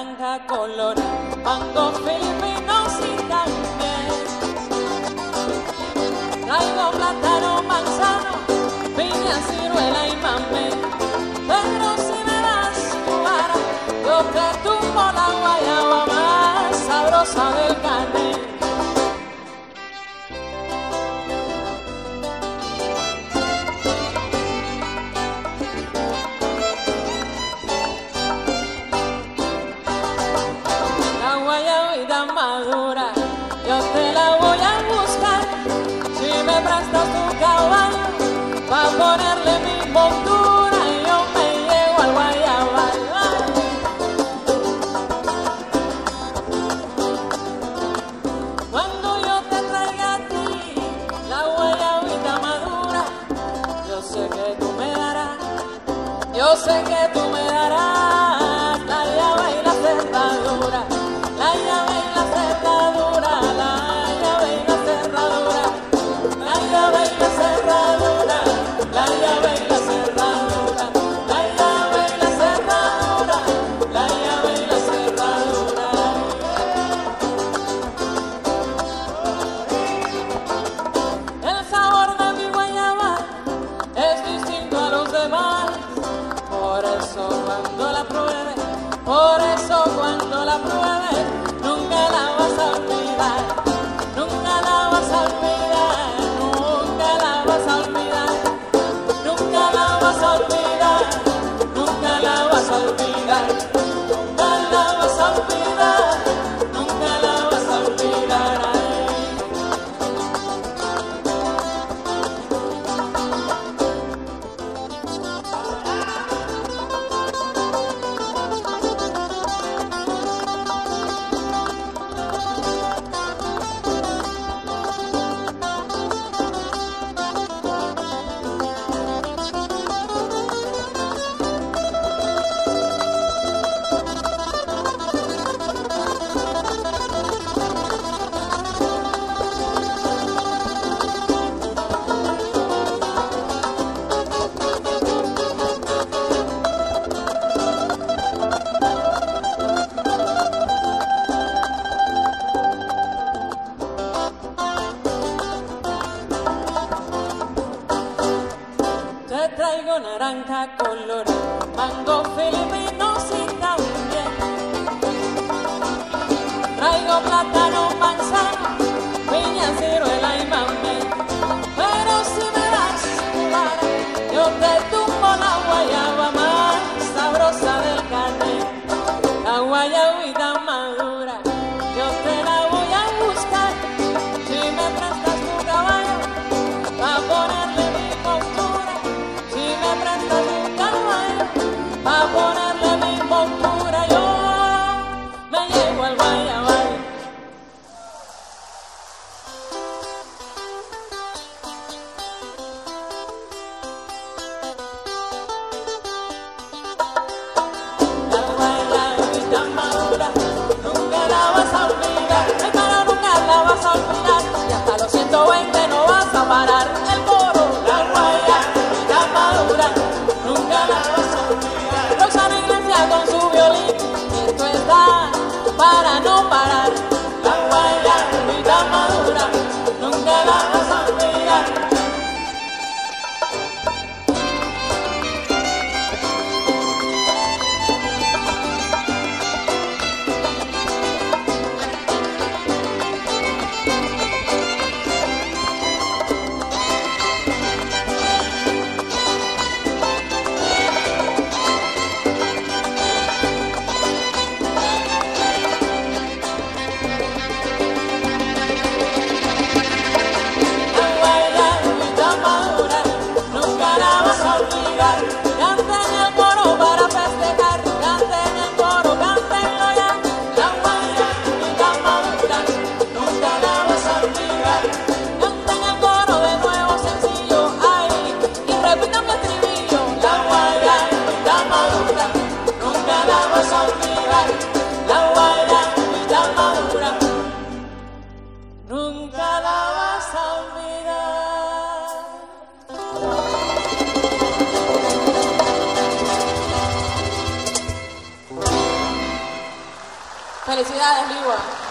naranja color, ando feliz. Yo sé que tú me harás. Traigo naranja colorada, mango filipino sin también. Traigo plátano, manzana, piña, ciruela y mamé. Pero si me das yo te tumbo la guayaba más sabrosa del carnet. La guayabita madura. Nunca la vas a olvidar. Felicidades, Ligua.